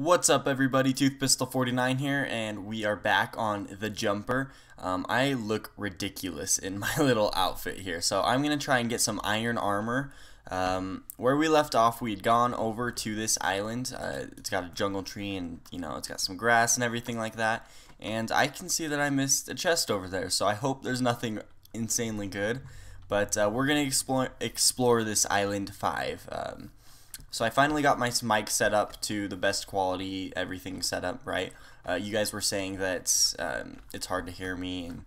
What's up everybody, Tooth Pistol 49 here, and we are back on the jumper. Um, I look ridiculous in my little outfit here, so I'm going to try and get some iron armor. Um, where we left off, we'd gone over to this island. Uh, it's got a jungle tree and, you know, it's got some grass and everything like that. And I can see that I missed a chest over there, so I hope there's nothing insanely good. But uh, we're going to explore, explore this island 5. Um, so I finally got my mic set up to the best quality, everything set up right. Uh, you guys were saying that um, it's hard to hear me, and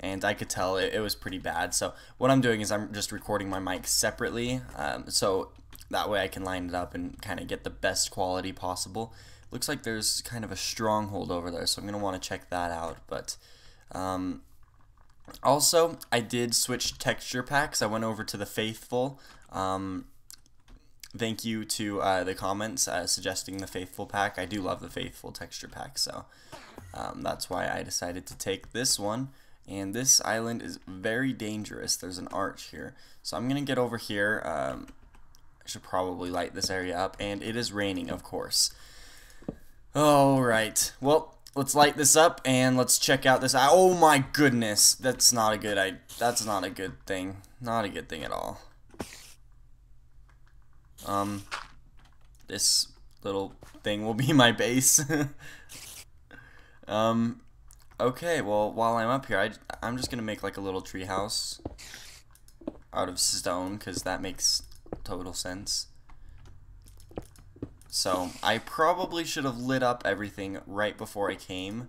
and I could tell it, it, was pretty bad. So what I'm doing is I'm just recording my mic separately, um, so that way I can line it up and kind of get the best quality possible. Looks like there's kind of a stronghold over there, so I'm gonna want to check that out. But um, also, I did switch texture packs. I went over to the Faithful. Um, thank you to uh, the comments uh, suggesting the Faithful pack. I do love the Faithful texture pack, so um, that's why I decided to take this one. And this island is very dangerous. There's an arch here. So I'm going to get over here. Um, I should probably light this area up. And it is raining, of course. Alright. Well, let's light this up and let's check out this. Oh my goodness. That's not a good I That's not a good thing. Not a good thing at all. Um, this little thing will be my base. um, okay, well, while I'm up here, I, I'm just going to make like a little tree house out of stone because that makes total sense. So, I probably should have lit up everything right before I came.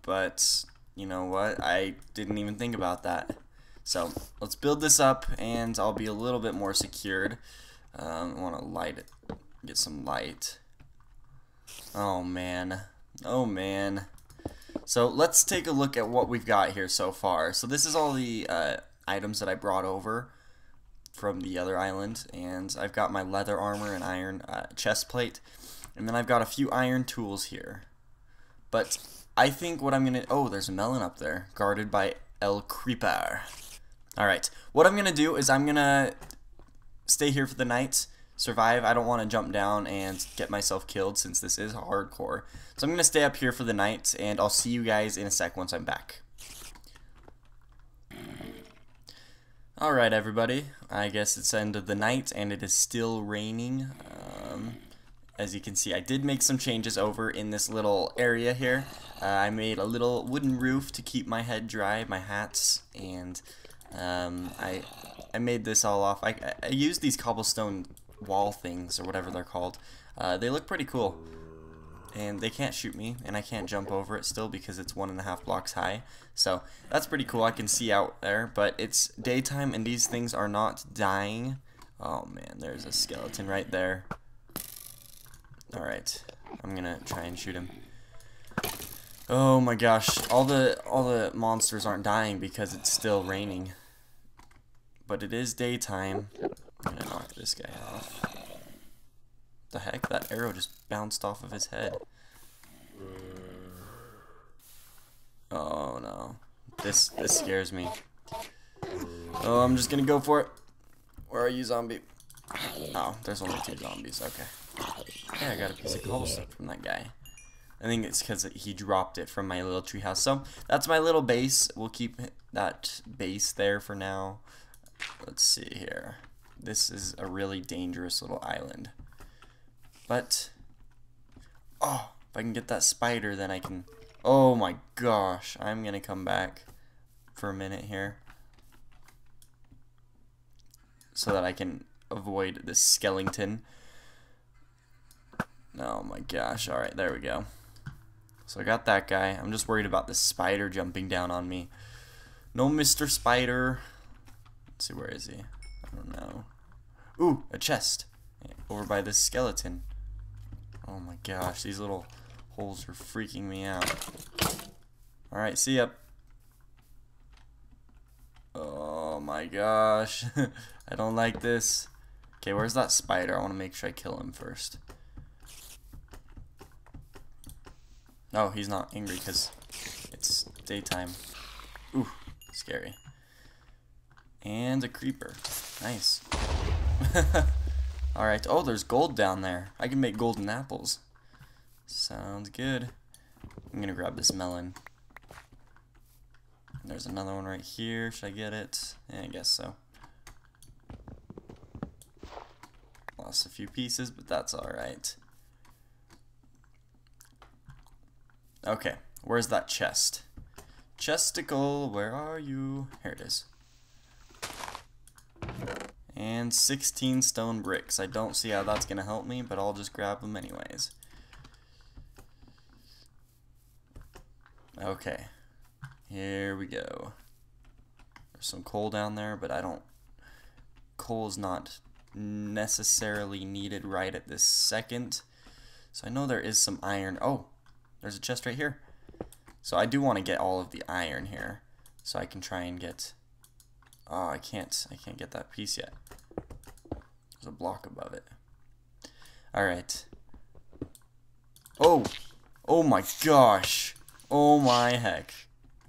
But, you know what? I didn't even think about that. So let's build this up and I'll be a little bit more secured. Um, I want to light it, get some light. Oh man, oh man. So let's take a look at what we've got here so far. So this is all the uh, items that I brought over from the other island and I've got my leather armor and iron uh, chest plate and then I've got a few iron tools here. But I think what I'm gonna oh there's a melon up there guarded by El Creeper. Alright, what I'm going to do is I'm going to stay here for the night, survive. I don't want to jump down and get myself killed since this is hardcore. So I'm going to stay up here for the night, and I'll see you guys in a sec once I'm back. Alright everybody, I guess it's end of the night and it is still raining. Um, as you can see, I did make some changes over in this little area here. Uh, I made a little wooden roof to keep my head dry, my hats, and um, I I made this all off. I, I used these cobblestone wall things or whatever they're called. Uh, they look pretty cool. And they can't shoot me, and I can't jump over it still because it's one and a half blocks high. So that's pretty cool. I can see out there, but it's daytime and these things are not dying. Oh man, there's a skeleton right there. Alright, I'm gonna try and shoot him. Oh my gosh, all the all the monsters aren't dying because it's still raining but it is daytime. I'm gonna knock this guy off. The heck? That arrow just bounced off of his head. Oh no. This this scares me. Oh, I'm just gonna go for it. Where are you, zombie? Oh, there's only two zombies. Okay. Yeah, I got a piece of cobblestone from that guy. I think it's because he dropped it from my little treehouse. So that's my little base. We'll keep that base there for now. Let's see here. This is a really dangerous little island. But, oh, if I can get that spider, then I can... Oh my gosh, I'm going to come back for a minute here. So that I can avoid this skeleton. Oh my gosh, alright, there we go. So I got that guy. I'm just worried about the spider jumping down on me. No Mr. Spider. Let's see, where is he? I don't know. Ooh, a chest. Over by this skeleton. Oh my gosh, these little holes are freaking me out. Alright, see ya. Oh my gosh. I don't like this. Okay, where's that spider? I want to make sure I kill him first. No, he's not angry because it's daytime. Ooh, scary. And a creeper. Nice. Alright, oh, there's gold down there. I can make golden apples. Sounds good. I'm gonna grab this melon. There's another one right here. Should I get it? Yeah, I guess so. Lost a few pieces, but that's alright. Okay, where's that chest? Chesticle, where are you? Here it is. And 16 stone bricks. I don't see how that's going to help me, but I'll just grab them anyways. Okay. Here we go. There's some coal down there, but I don't... Coal is not necessarily needed right at this second. So I know there is some iron. Oh, there's a chest right here. So I do want to get all of the iron here. So I can try and get... Oh, I can't. I can't get that piece yet. There's a block above it. Alright. Oh! Oh my gosh! Oh my heck.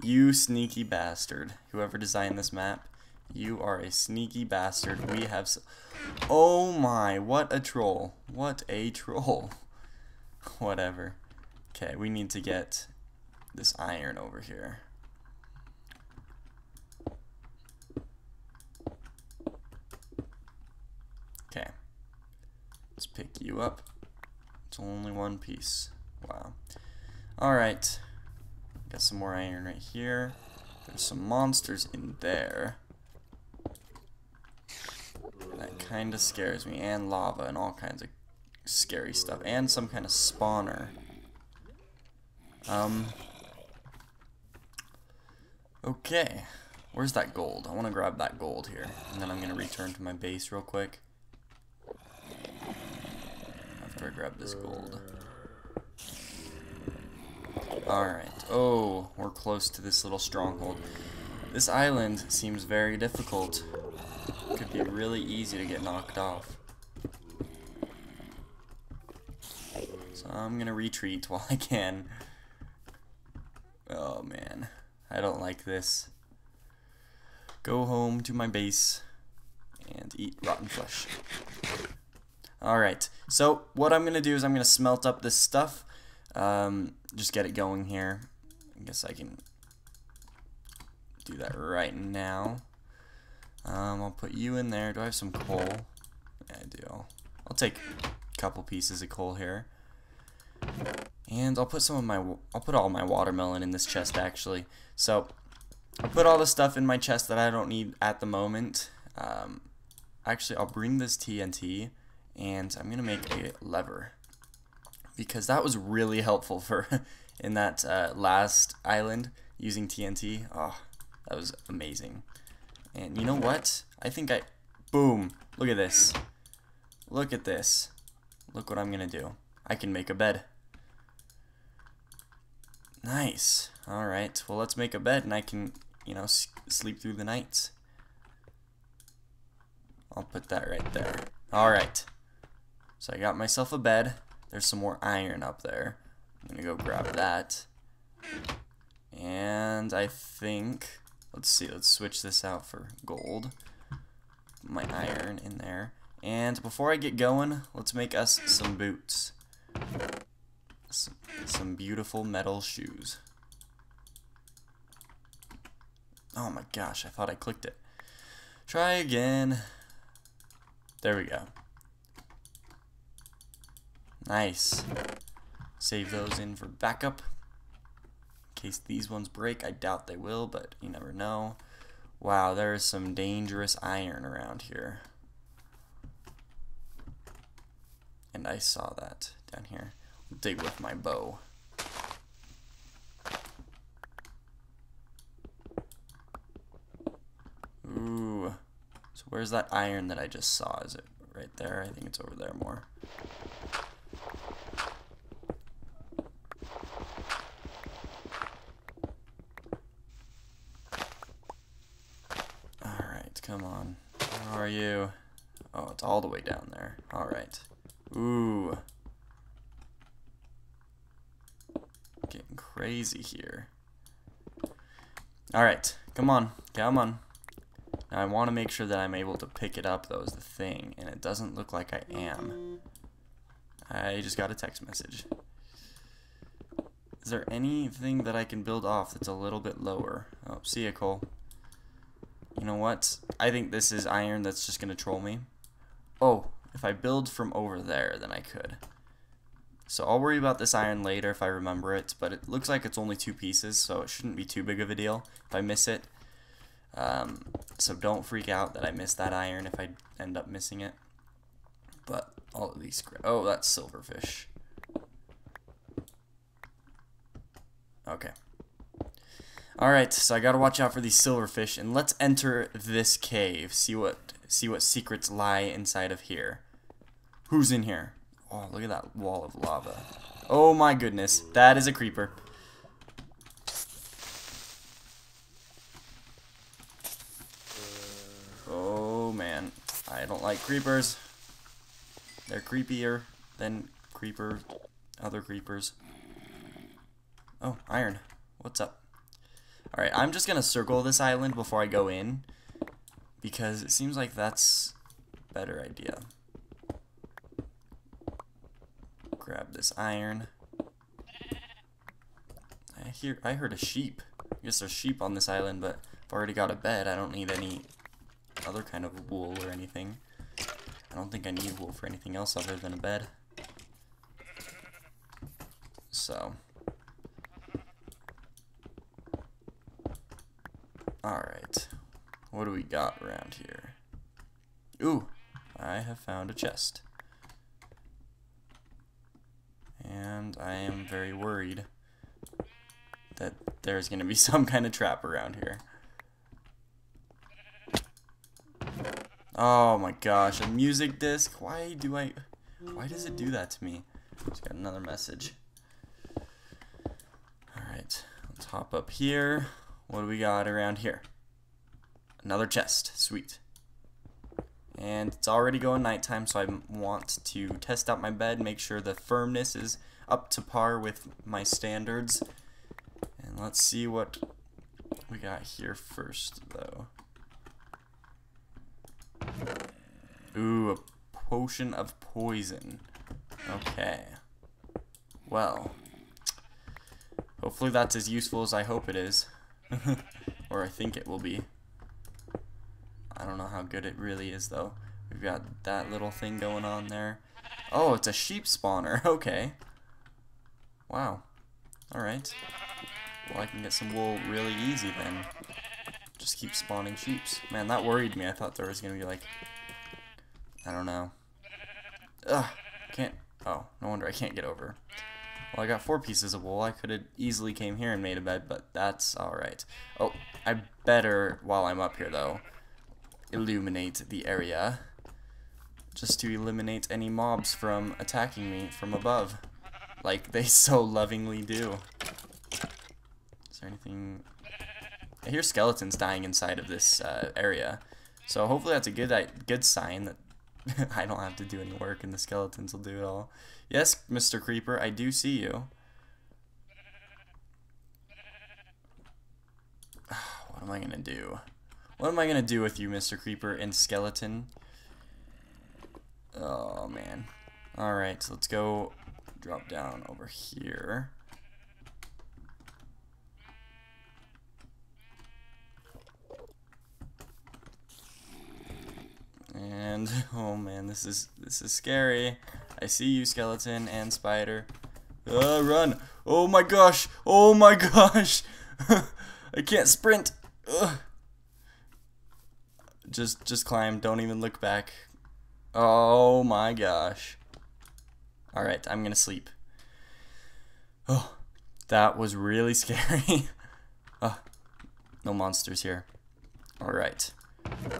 You sneaky bastard. Whoever designed this map, you are a sneaky bastard. We have... Oh my, what a troll. What a troll. Whatever. Okay, we need to get this iron over here. Okay. Pick you up. It's only one piece. Wow. Alright. Got some more iron right here. There's some monsters in there. That kind of scares me. And lava and all kinds of scary stuff. And some kind of spawner. Um. Okay. Where's that gold? I want to grab that gold here. And then I'm going to return to my base real quick. After I grab this gold. Alright. Oh, we're close to this little stronghold. This island seems very difficult. Could be really easy to get knocked off. So I'm to retreat while I can. Oh man, I don't like this. Go home to my base and eat rotten flesh. Alright, so what I'm going to do is I'm going to smelt up this stuff. Um, just get it going here. I guess I can do that right now. Um, I'll put you in there. Do I have some coal? Yeah, I do. I'll, take a couple pieces of coal here. And I'll put some of my, I'll put all my watermelon in this chest actually. So, I'll put all the stuff in my chest that I don't need at the moment. Um, actually, I'll bring this TNT and I'm to make a lever. Because that was really helpful for in that uh, last island using TNT. Oh, that was amazing. And you know what? I think I... Boom. Look at this. Look at this. Look what I'm to do. I can make a bed. Nice. Alright, well let's make a bed and I can, you know, sleep through the nights. I'll put that right there. Alright. So I got myself a bed. There's some more iron up there. I'm gonna go grab that. And I think, let's see, let's switch this out for gold. My iron in there. And before I get going, let's make us some boots some, some beautiful metal shoes. Oh my gosh, I thought I clicked it. Try again. There we go. Nice. Save those in for backup. In case these ones break, I doubt they will, but you never know. Wow, there is some dangerous iron around here. And I saw that down here dig with my bow. Ooh. So where's that iron that I just saw? Is it right there? I think it's over there more. Alright, come on. How are you? Oh, it's all the way down there. Alright. Ooh. Getting crazy here. Alright, come on, come on. Now I want to make sure that I'm able to pick it up though is the thing, and it doesn't look like I am. I just got a text message. Is there anything that I can build off that's a little bit lower? Oh, see ya, Cole. You know what? I think this is iron that's just going to troll me. Oh, if I build from over there, then I could. So I'll worry about this iron later if I remember it, but it looks like it's only two pieces, so it shouldn't be too big of a deal if I miss it. Um, so don't freak out that I missed that iron if I end up missing it. But all of these, oh, that's silverfish. Okay. Alright, so I gotta watch out for these silverfish, and let's enter this cave, see what see what secrets lie inside of here. Who's in here? Oh, look at that wall of lava. Oh my goodness, that is a creeper. Oh man, I don't like creepers. They're creepier than creeper, other creepers. Oh, iron. What's up? Alright, I'm just going to circle this island before I go in. Because it seems like that's better idea. Grab this iron. I hear I heard a sheep. I guess there's sheep on this island, but I've already got a bed. I don't need any other kind of wool or anything. I don't think I need wool for anything else other than a bed. So, Alright. What do we got around here? Ooh, I have found a chest. And I am very worried that there's going to be some kind of trap around here. Oh my gosh, a music disc? Why do I... Why does it do that to me? Just got another message. Alright, let's hop up here. What do we got around here? Another chest. Sweet. And it's already going nighttime, so I want to test out my bed, make sure the firmness is up to par with my standards. And let's see what we got here first, though. Ooh, a potion of poison. Okay. Well, hopefully that's as useful as I hope it is. or I think it will be. I don't know how good it really is though. We've got that little thing going on there. Oh, it's a sheep spawner. Okay. Wow. Alright. Well, I can get some wool really easy then. Just keep spawning sheeps. Man, that worried me. I thought there was going to be like... I don't know. Ugh. Can't... Oh, no wonder I can't get over. Well, I got four pieces of wool. I could have easily came here and made a bed, but that's alright. Oh, I better, while I'm up here, though, illuminate the area. Just to eliminate any mobs from attacking me from above. Like they so lovingly do. Is there anything... I hear skeletons dying inside of this uh, area. So hopefully that's a good good sign that I don't have to do any work and the skeletons will do it all. Yes, Mr. Creeper, I do see you. what am I going to do? What am I going to do with you, Mr. Creeper and Skeleton? Oh, man. Alright, so let's go drop down over here. And, oh man, this is, this is scary. I see you, skeleton and spider. Uh, run! Oh my gosh! Oh my gosh! I can't sprint! Ugh. Just, just climb. Don't even look back. Oh my gosh. Alright, I'm gonna sleep. Oh, that was really scary. oh, no monsters here. Alright.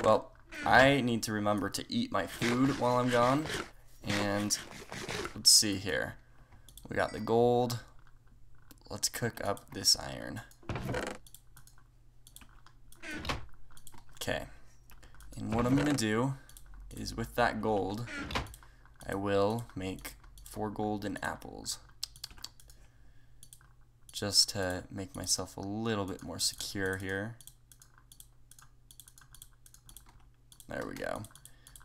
Well, I need to remember to eat my food while I'm gone. And let's see here. We got the gold. Let's cook up this iron. Okay. And what I'm going to do is with that gold, I will make four golden apples. Just to make myself a little bit more secure here. There we go.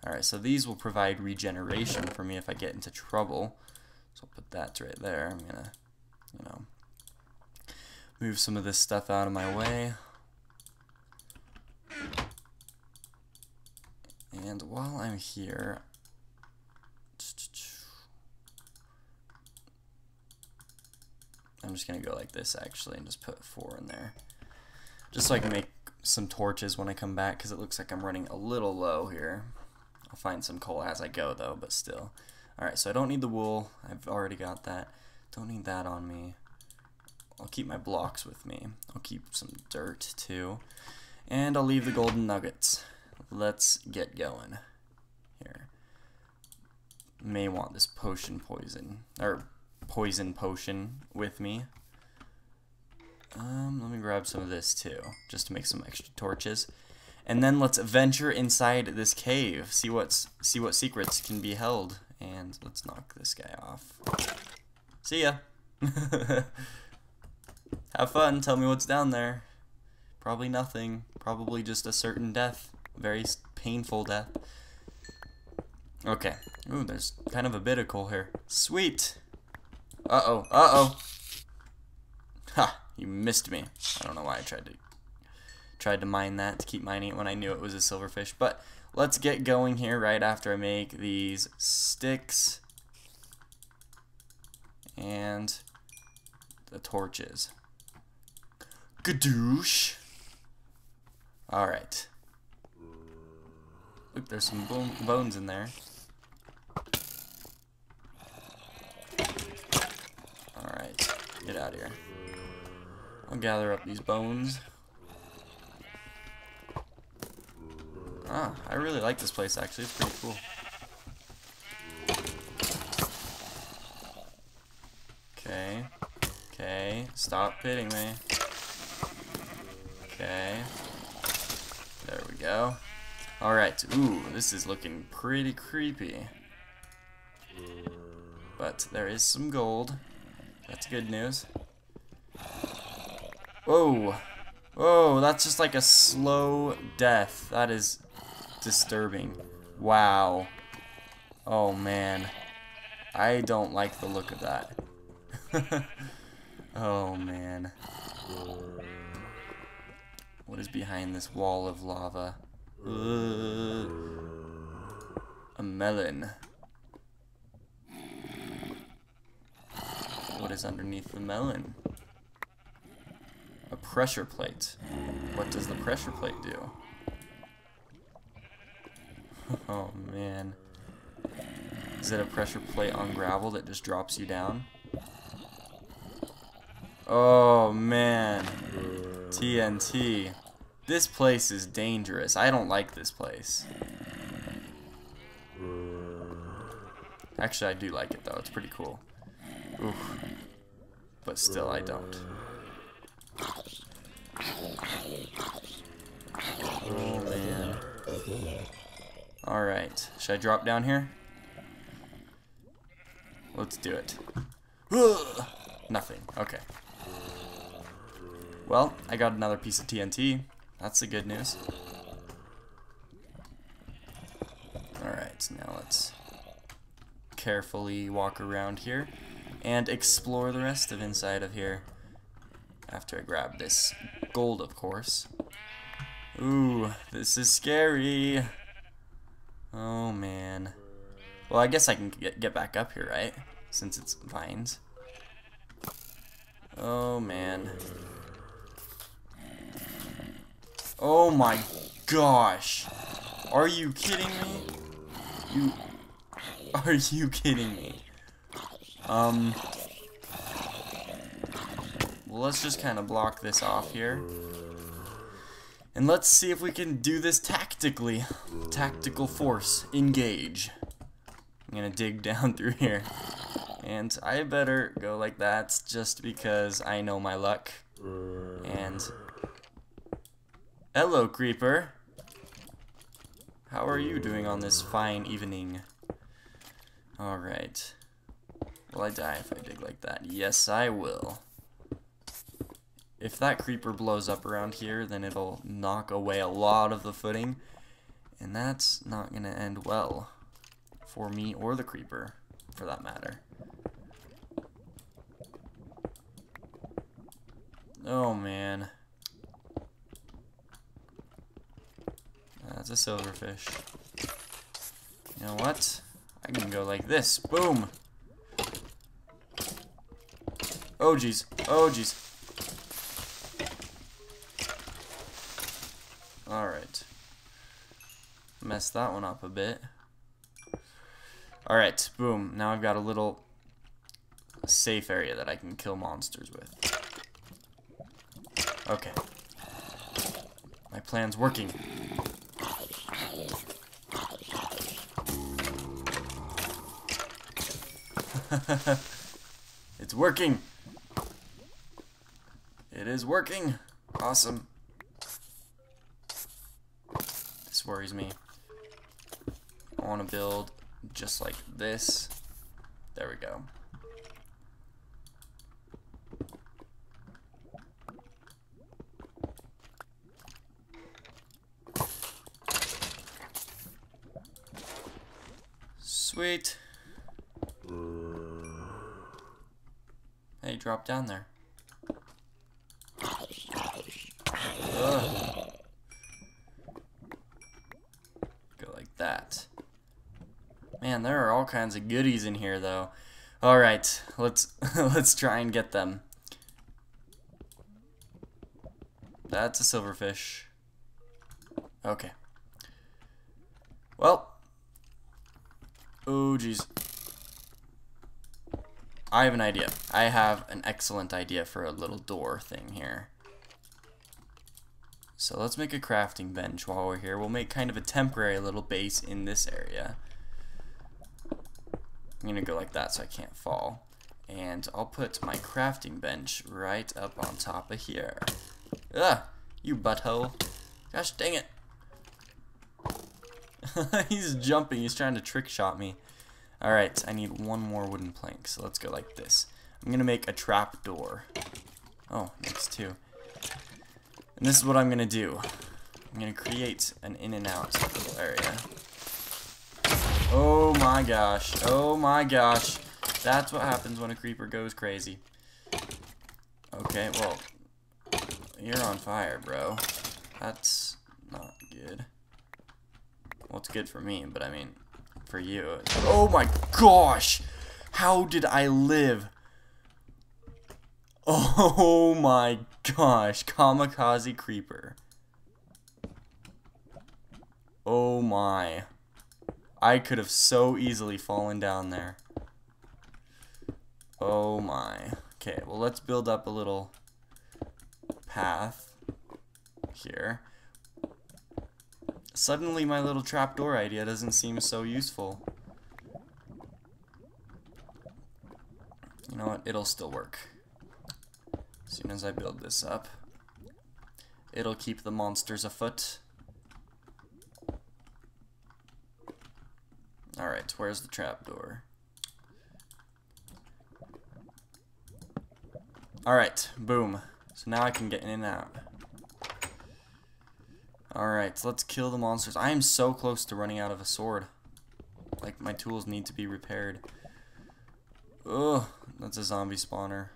Alright, so these will provide regeneration for me if I get into trouble. So I'll put that right there. I'm gonna, you know, move some of this stuff out of my way. And while I'm here, I'm just gonna go like this actually and just put four in there. Just so I can make some torches when I come back because it looks like I'm running a little low here. I'll find some coal as I go though, but still. Alright, so I don't need the wool. I've already got that. Don't need that on me. I'll keep my blocks with me. I'll keep some dirt too. And I'll leave the golden nuggets. Let's get going. Here. May want this potion poison. Or poison potion with me. Um, let me grab some of this too, just to make some extra torches. And then let's venture inside this cave, see what's see what secrets can be held. And let's knock this guy off. See ya. Have fun. Tell me what's down there. Probably nothing. Probably just a certain death. Very painful death. Okay. Ooh, there's kind of a bit of coal here. Sweet. Uh-oh. Uh-oh. Ha. You missed me. I don't know why I tried to tried to mine that to keep mining it when I knew it was a silverfish. But let's get going here right after I make these sticks and the torches. Gadoosh. Alright. Look, there's some bones in there. Alright, get out of here. I'll gather up these bones. Ah, I really like this place actually, it's pretty cool. Okay. Okay, stop hitting me. Okay. There we go. Alright, ooh, this is looking pretty creepy. But there is some gold. That's good news. Whoa. Whoa, that's just like a slow death. That is disturbing. Wow. Oh, man. I don't like the look of that. oh, man. What is behind this wall of lava? Uh, a melon. What is underneath the melon? A pressure plate. What does the pressure plate do? Oh man. Is it a pressure plate on gravel that just drops you down? Oh man. TNT. This place is dangerous. I don't like this place. Actually, I do like it though. It's pretty cool. Oof. But still, I don't. Alright. Should I drop down here? Let's do it. Nothing. Okay. Well, I got another piece of TNT. That's the good news. Alright, now let's carefully walk around here and explore the rest of inside of here. After I grab this gold, of course. Ooh, this is scary. Well, I guess I can get, get back up here, right? Since it's vines. Oh, man. Oh my gosh. Are you kidding me? You... Are you kidding me? Um... Well, let's just kind of block this off here. And let's see if we can do this tactically. Tactical force. Engage. I'm gonna dig down through here. And I better go like that just because I know my luck. And... Hello, Creeper. How are you doing on this fine evening? Alright. Will I die if I dig like that? Yes, I will. If that creeper blows up around here, then it'll knock away a lot of the footing. And that's not going to end well for me or the creeper, for that matter. Oh, man. Uh, That's a silverfish. You know what? I can go like this. Boom! Oh, jeez. Oh, jeez. Alright. Messed that one up a bit. Alright, boom. Now I've got a little safe area that I can kill monsters with. Okay. My plan's working. it's working. It is working. Awesome. This worries me. I want to build just like this. There we go. Sweet. Hey, drop down there. Ugh. Go like that. Man, there are all kinds of goodies in here, though. All right, let's let's try and get them. That's a silverfish. Okay. Well. Oh, jeez. I have an idea. I have an excellent idea for a little door thing here. So let's make a crafting bench while we're here. We'll make kind of a temporary little base in this area. I'm to go like that so I can't fall. And I'll put my crafting bench right up on top of here. Ugh, you butthole. Gosh dang it. He's jumping. He's trying to trick shot me. Alright, I need one more wooden plank, so let's go like this. I'm to make a trap door. Oh, next two. And this is what I'm to do. I'm to create an in and out little area. Oh my gosh. Oh my gosh. That's what happens when a creeper goes crazy. Okay, well, you're on fire, bro. That's not good. Well, it's good for me, but I mean, for you. Oh my gosh! How did I live? Oh my gosh, kamikaze creeper. Oh my. I could have so easily fallen down there. Oh my. Okay, well let's build up a little path here. Suddenly my little trapdoor idea doesn't seem so useful. You know what? It'll still work. As soon as I build this up, it'll keep the monsters afoot. Alright, where's the trapdoor? Alright, boom. So now I can get in and out. Alright, so let's kill the monsters. I am so close to running out of a sword. Like, my tools need to be repaired. Ugh, that's a zombie spawner.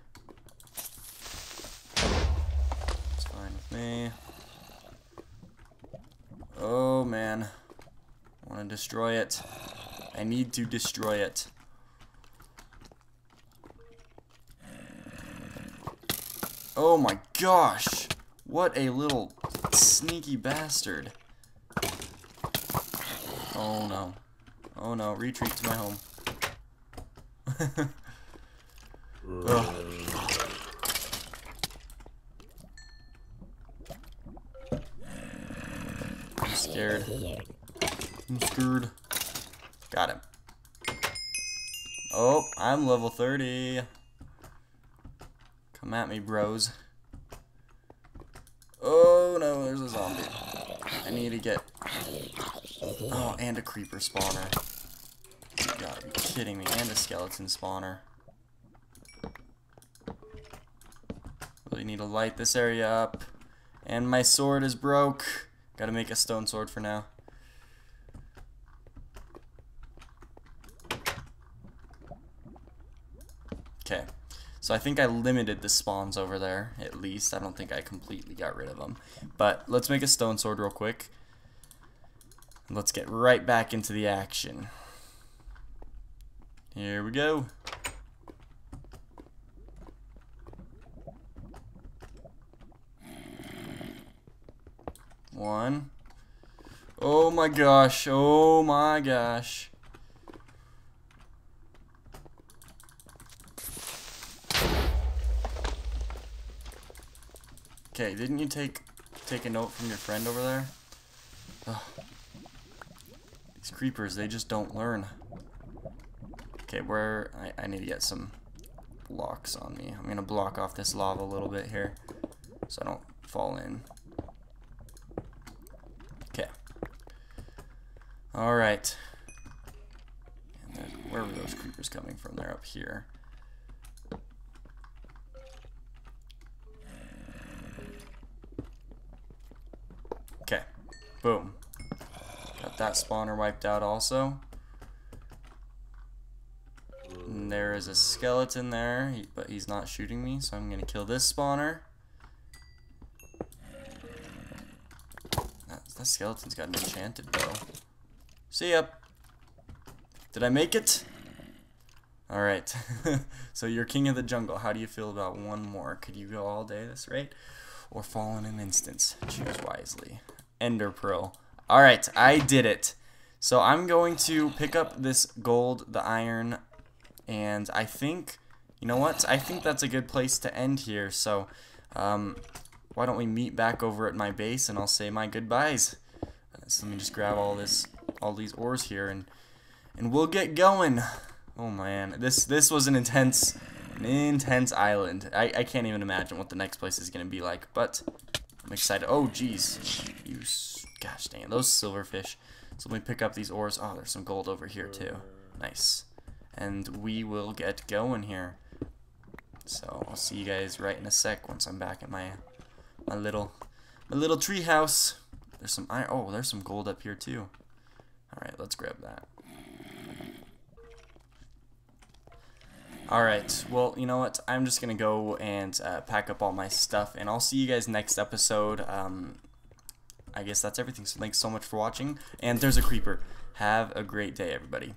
It's fine with me. Oh, man. I want to destroy it. I need to destroy it. Oh my gosh! What a little sneaky bastard. Oh no. Oh no, retreat to my home. I'm scared. I'm scared. Got him. Oh, I'm level 30. Come at me, bros. Oh no, there's a zombie. I need to get... Oh, and a creeper spawner. You gotta be kidding me. And a skeleton spawner. Really need to light this area up. And my sword is broke. Gotta make a stone sword for now. Okay. So I think I limited the spawns over there, at least. I don't think I completely got rid of them. But let's make a stone sword real quick. Let's get right back into the action. Here we go. One. Oh my gosh. Oh my gosh. Okay, didn't you take take a note from your friend over there? Ugh. These creepers, they just don't learn. Okay, where I, I need to get some blocks on me. I'm gonna block off this lava a little bit here so I don't fall in. Okay. Alright. Where were those creepers coming from? They're up here. Boom. Got that spawner wiped out also. And there is a skeleton there, but he's not shooting me, so I'm going to kill this spawner. That, that skeleton's got an enchanted bow. See ya. Did I make it? Alright. so you're king of the jungle. How do you feel about one more? Could you go all day this rate? Or fall in an instance? Choose wisely. Ender Pearl. Alright, I did it. So I'm going to pick up this gold, the iron, and I think, you know what? I think that's a good place to end here. So, um, why don't we meet back over at my base and I'll say my goodbyes. So let me just grab all this, all these ores here and, and we'll get going. Oh man, this, this was an intense, an intense island. I, I can't even imagine what the next place is going to be like, but I'm excited. Oh, jeez. You, gosh dang. Those silverfish. So let me pick up these ores. Oh, there's some gold over here, too. Nice. And we will get going here. So I'll see you guys right in a sec once I'm back at my my little my little tree house. There's some iron. Oh, there's some gold up here too. All right, let's grab that. Alright, well, you know what? I'm just to go and uh, pack up all my stuff, and I'll see you guys next episode. Um, I guess that's everything, so thanks so much for watching, and there's a creeper. Have a great day, everybody.